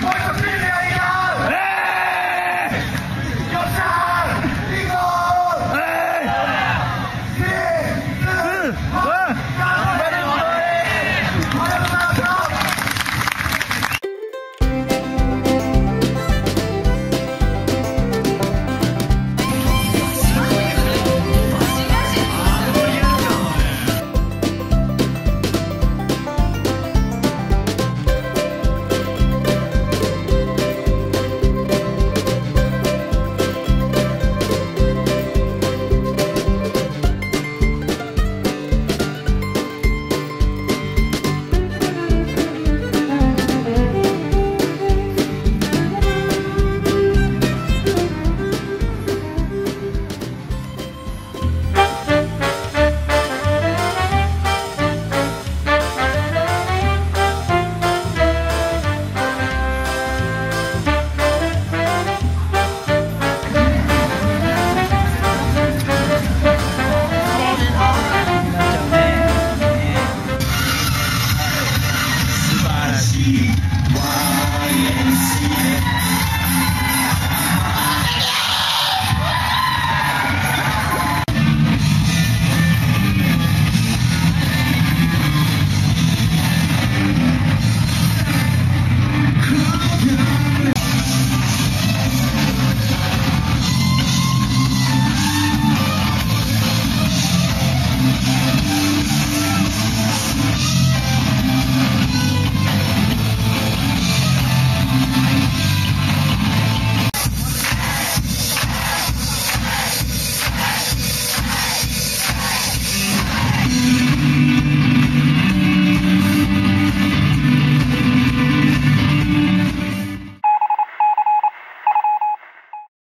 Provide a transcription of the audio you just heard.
Black like a